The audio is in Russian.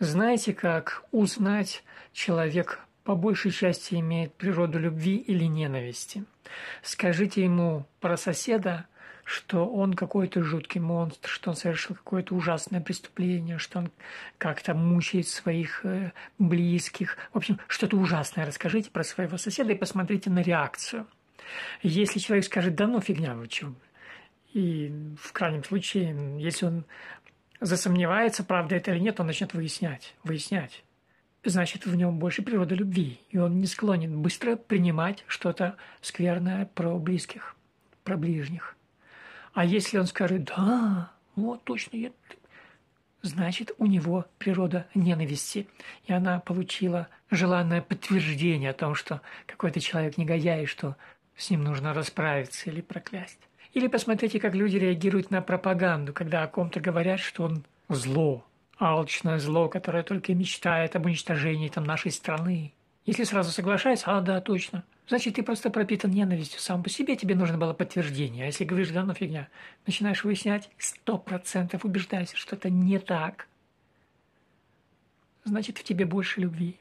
Знаете, как узнать, человек по большей части имеет природу любви или ненависти? Скажите ему про соседа, что он какой-то жуткий монстр, что он совершил какое-то ужасное преступление, что он как-то мучает своих э, близких. В общем, что-то ужасное расскажите про своего соседа и посмотрите на реакцию. Если человек скажет, да ну фигня, вы чё? И в крайнем случае, если он засомневается, правда это или нет, он начнет выяснять, выяснять. Значит, в нем больше природа любви, и он не склонен быстро принимать что-то скверное про близких, про ближних. А если он скажет, да, вот точно, я... значит, у него природа ненависти, и она получила желанное подтверждение о том, что какой-то человек негодяй, что с ним нужно расправиться или проклясть. Или посмотрите, как люди реагируют на пропаганду, когда о ком-то говорят, что он зло, алчное зло, которое только мечтает об уничтожении там, нашей страны. Если сразу соглашается, а, да, точно – Значит, ты просто пропитан ненавистью сам по себе, тебе нужно было подтверждение. А если говоришь, да ну фигня, начинаешь выяснять, сто процентов убеждаешься, что это не так. Значит, в тебе больше любви.